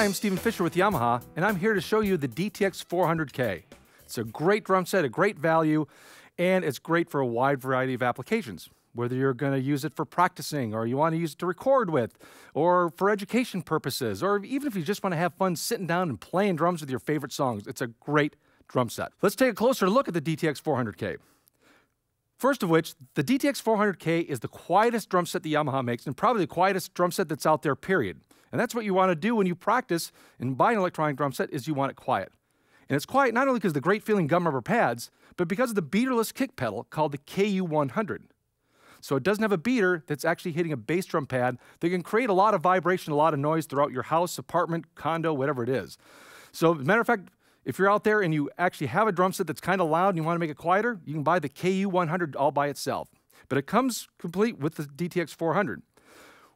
Hi, I'm Stephen Fisher with Yamaha, and I'm here to show you the DTX 400K. It's a great drum set, a great value, and it's great for a wide variety of applications. Whether you're going to use it for practicing, or you want to use it to record with, or for education purposes, or even if you just want to have fun sitting down and playing drums with your favorite songs, it's a great drum set. Let's take a closer look at the DTX 400K. First of which, the DTX 400K is the quietest drum set the Yamaha makes, and probably the quietest drum set that's out there, period. And that's what you want to do when you practice and buy an electronic drum set is you want it quiet. And it's quiet not only because of the great feeling gum rubber pads, but because of the beaterless kick pedal called the KU100. So it doesn't have a beater that's actually hitting a bass drum pad that can create a lot of vibration, a lot of noise throughout your house, apartment, condo, whatever it is. So, as a matter of fact, if you're out there and you actually have a drum set that's kind of loud and you want to make it quieter, you can buy the KU100 all by itself. But it comes complete with the DTX 400.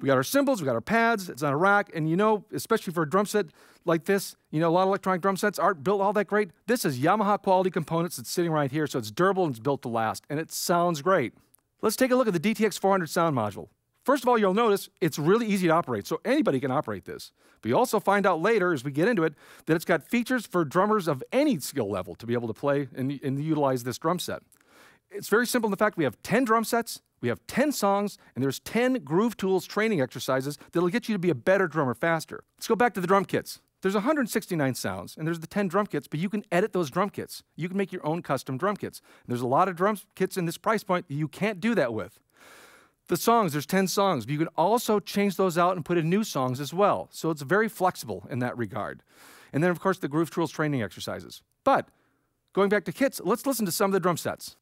We got our cymbals, we got our pads, it's on a rack, and you know, especially for a drum set like this, you know, a lot of electronic drum sets aren't built all that great. This is Yamaha quality components that's sitting right here, so it's durable and it's built to last, and it sounds great. Let's take a look at the DTX 400 sound module. First of all, you'll notice it's really easy to operate, so anybody can operate this. But you also find out later, as we get into it, that it's got features for drummers of any skill level to be able to play and, and utilize this drum set. It's very simple in the fact we have 10 drum sets, we have 10 songs, and there's 10 Groove Tools training exercises that'll get you to be a better drummer faster. Let's go back to the drum kits. There's 169 sounds, and there's the 10 drum kits, but you can edit those drum kits. You can make your own custom drum kits. And there's a lot of drum kits in this price point that you can't do that with. The songs, there's 10 songs, but you can also change those out and put in new songs as well. So it's very flexible in that regard. And then, of course, the Groove Tools training exercises. But going back to kits, let's listen to some of the drum sets.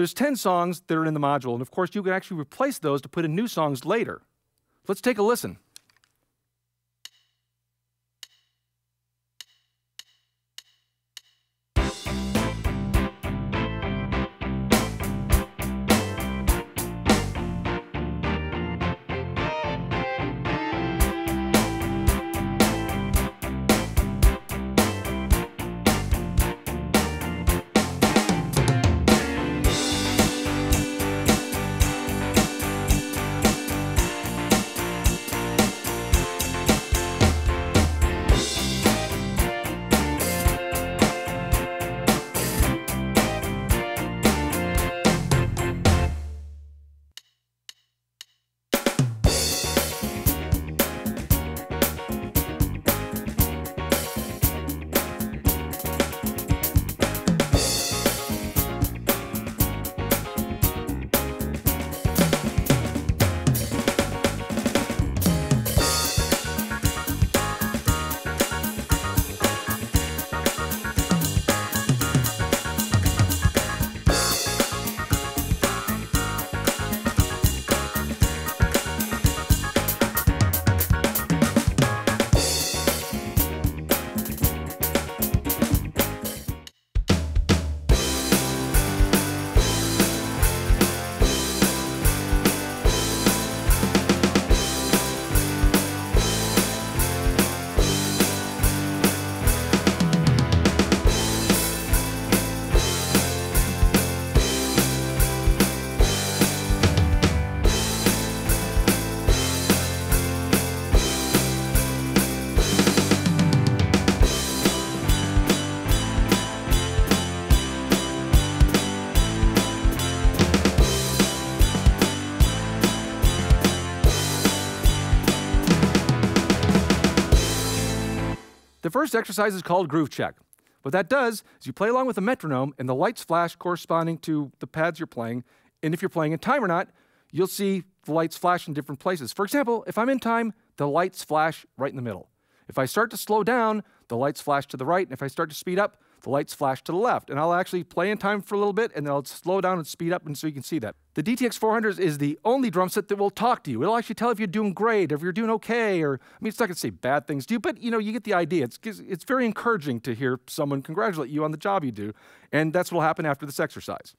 There's 10 songs that are in the module, and of course, you can actually replace those to put in new songs later. Let's take a listen. First exercise is called groove check. What that does is you play along with a metronome and the lights flash corresponding to the pads you're playing. And if you're playing in time or not, you'll see the lights flash in different places. For example, if I'm in time, the lights flash right in the middle. If I start to slow down, the lights flash to the right. And if I start to speed up, the lights flash to the left. And I'll actually play in time for a little bit and then I'll slow down and speed up and so you can see that. The DTX 400 is the only drum set that will talk to you. It'll actually tell if you're doing great, if you're doing okay, or I mean, it's not going to say bad things to you, but you know, you get the idea. It's, it's very encouraging to hear someone congratulate you on the job you do. And that's what will happen after this exercise.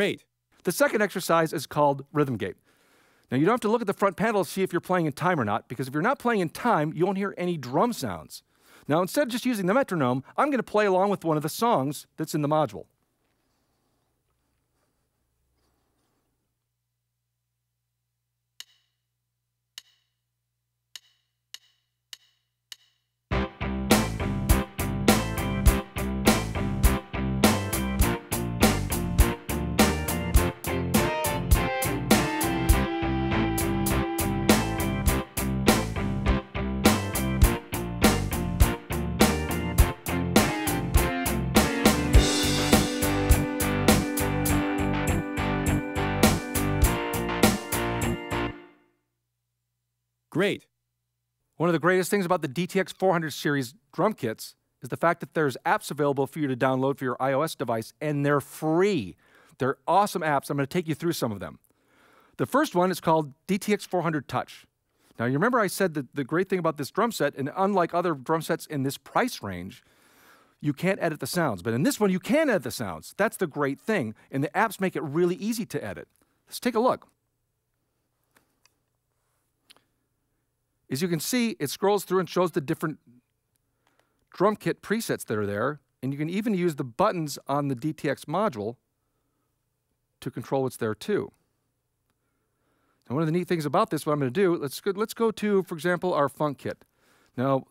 Great. The second exercise is called rhythm gate. Now, you don't have to look at the front panel to see if you're playing in time or not, because if you're not playing in time, you won't hear any drum sounds. Now, instead of just using the metronome, I'm going to play along with one of the songs that's in the module. Great. One of the greatest things about the DTX 400 series drum kits is the fact that there's apps available for you to download for your iOS device, and they're free. They're awesome apps. I'm going to take you through some of them. The first one is called DTX 400 Touch. Now, you remember I said that the great thing about this drum set, and unlike other drum sets in this price range, you can't edit the sounds. But in this one, you can edit the sounds. That's the great thing. And the apps make it really easy to edit. Let's take a look. As you can see, it scrolls through and shows the different drum kit presets that are there, and you can even use the buttons on the DTX module to control what's there too. Now, one of the neat things about this, what I'm going to do, let's go, let's go to, for example, our funk kit. Now,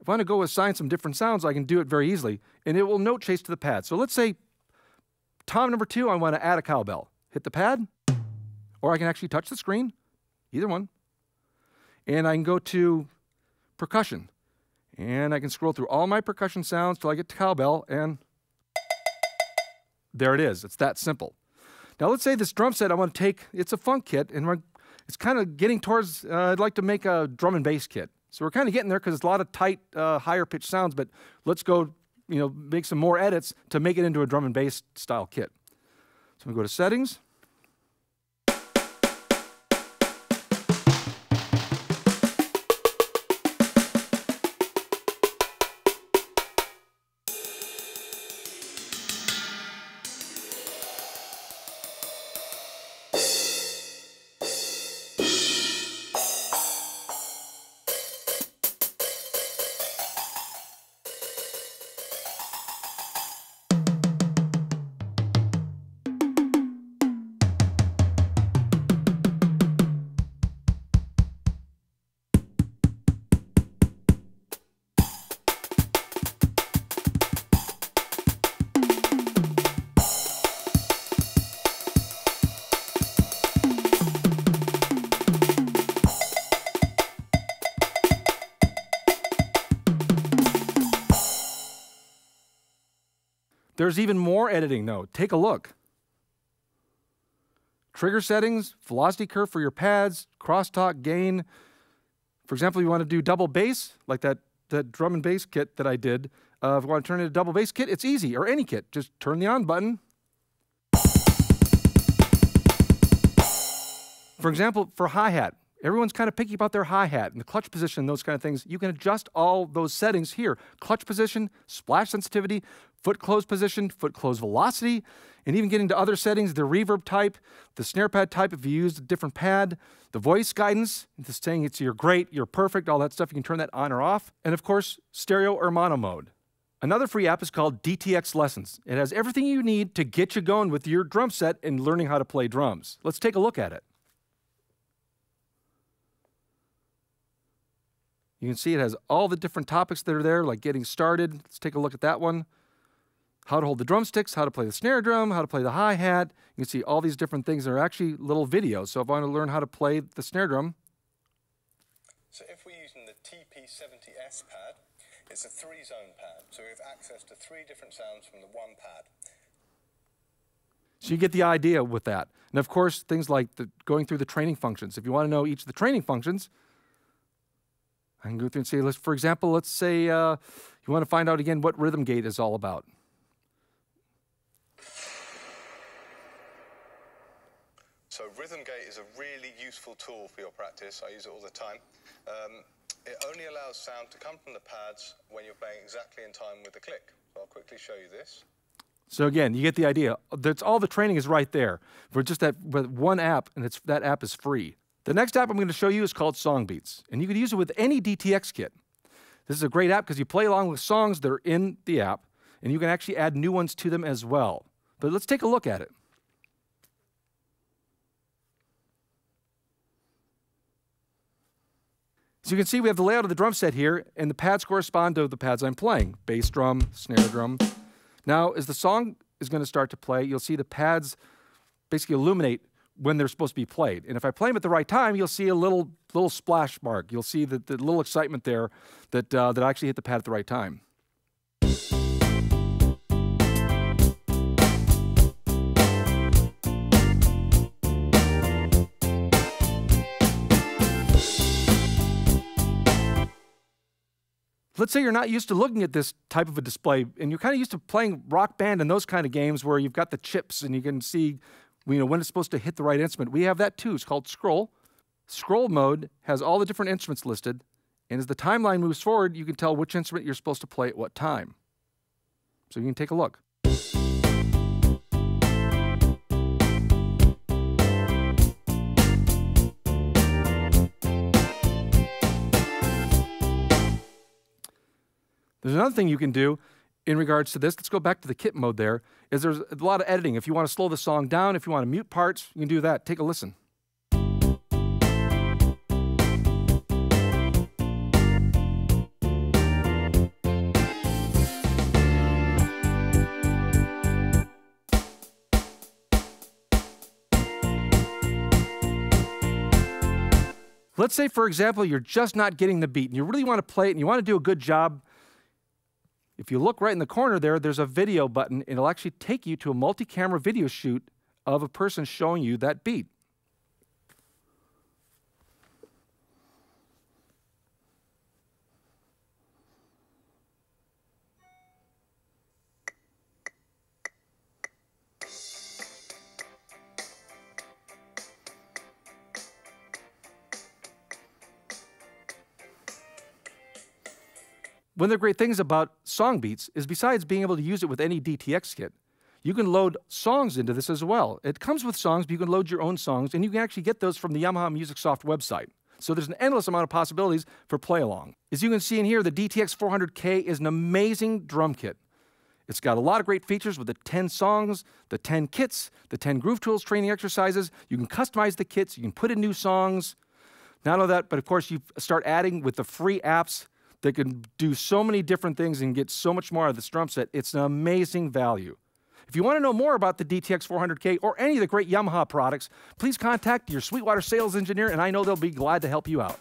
if I want to go assign some different sounds, I can do it very easily, and it will note chase to the pad. So let's say tom number two, I want to add a cowbell. Hit the pad, or I can actually touch the screen, either one and I can go to percussion. And I can scroll through all my percussion sounds till I get to cowbell, and there it is. It's that simple. Now, let's say this drum set I want to take, it's a funk kit, and it's kind of getting towards, uh, I'd like to make a drum and bass kit. So we're kind of getting there because it's a lot of tight, uh, higher pitched sounds, but let's go, you know, make some more edits to make it into a drum and bass style kit. So we go to settings, There's even more editing though. Take a look. Trigger settings, velocity curve for your pads, crosstalk, gain. For example, you want to do double bass, like that, that drum and bass kit that I did. Uh, if you want to turn it into a double bass kit, it's easy, or any kit. Just turn the on button. For example, for hi-hat, Everyone's kind of picky about their hi-hat and the clutch position, those kind of things. You can adjust all those settings here. Clutch position, splash sensitivity, foot close position, foot close velocity, and even getting to other settings, the reverb type, the snare pad type if you use a different pad, the voice guidance, the saying it's you're great, you're perfect, all that stuff, you can turn that on or off. And of course, stereo or mono mode. Another free app is called DTX Lessons. It has everything you need to get you going with your drum set and learning how to play drums. Let's take a look at it. You can see it has all the different topics that are there, like getting started. Let's take a look at that one. How to hold the drumsticks, how to play the snare drum, how to play the hi-hat. You can see all these different things. They're actually little videos. So if I want to learn how to play the snare drum, So if we're using the TP70S pad, it's a three-zone pad, so we have access to three different sounds from the one pad. So you get the idea with that. And of course, things like the, going through the training functions. If you want to know each of the training functions, I can go through and say, let's, for example, let's say uh, you want to find out again what rhythm gate is all about. So Rhythm Gate is a really useful tool for your practice. I use it all the time. Um, it only allows sound to come from the pads when you're playing exactly in time with the click. So I'll quickly show you this. So again, you get the idea. That's all the training is right there for just that with one app, and it's that app is free. The next app I'm going to show you is called Songbeats, and you can use it with any DTX kit. This is a great app because you play along with songs that are in the app, and you can actually add new ones to them as well. But let's take a look at it. So you can see we have the layout of the drum set here, and the pads correspond to the pads I'm playing. Bass drum, snare drum. Now, as the song is going to start to play, you'll see the pads basically illuminate when they're supposed to be played. And if I play them at the right time, you'll see a little little splash mark. You'll see the, the little excitement there that, uh, that I actually hit the pad at the right time. Let's say you're not used to looking at this type of a display and you're kind of used to playing rock band and those kind of games where you've got the chips and you can see you know when it's supposed to hit the right instrument. We have that too. It's called scroll. Scroll mode has all the different instruments listed and as the timeline moves forward you can tell which instrument you're supposed to play at what time. So you can take a look There's another thing you can do in regards to this. Let's go back to the kit mode there. Is there's a lot of editing. If you want to slow the song down, if you want to mute parts, you can do that. Take a listen. Let's say, for example, you're just not getting the beat and you really want to play it and you want to do a good job if you look right in the corner there, there's a video button. It'll actually take you to a multi-camera video shoot of a person showing you that beat. One of the great things about Songbeats is besides being able to use it with any DTX kit, you can load songs into this as well. It comes with songs, but you can load your own songs, and you can actually get those from the Yamaha MusicSoft website. So there's an endless amount of possibilities for play along. As you can see in here, the DTX 400K is an amazing drum kit. It's got a lot of great features with the 10 songs, the 10 kits, the 10 Groove Tools training exercises. You can customize the kits, you can put in new songs. Not only that, but of course, you start adding with the free apps that can do so many different things and get so much more out of this drum set. It's an amazing value. If you want to know more about the DTX 400K or any of the great Yamaha products, please contact your Sweetwater sales engineer, and I know they'll be glad to help you out.